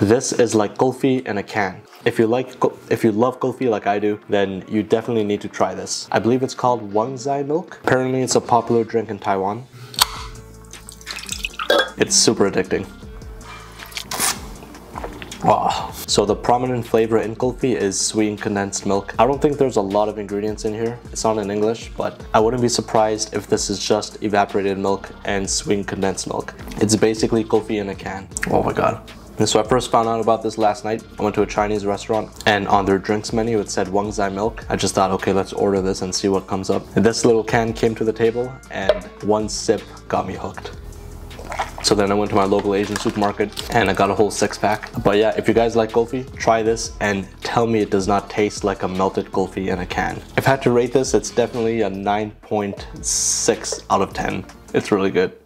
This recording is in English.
This is like kulfi in a can. If you like, if you love kulfi like I do, then you definitely need to try this. I believe it's called Wangzai milk. Apparently it's a popular drink in Taiwan. It's super addicting. Wow. So the prominent flavor in kulfi is sweetened condensed milk. I don't think there's a lot of ingredients in here. It's not in English, but I wouldn't be surprised if this is just evaporated milk and sweetened condensed milk. It's basically kulfi in a can. Oh my god. And so I first found out about this last night. I went to a Chinese restaurant and on their drinks menu it said Wangzai milk. I just thought, okay, let's order this and see what comes up. And this little can came to the table and one sip got me hooked. So then I went to my local Asian supermarket and I got a whole six pack. But yeah, if you guys like kulfi, try this and tell me it does not taste like a melted kulfi in a can. If I had to rate this, it's definitely a 9.6 out of 10. It's really good.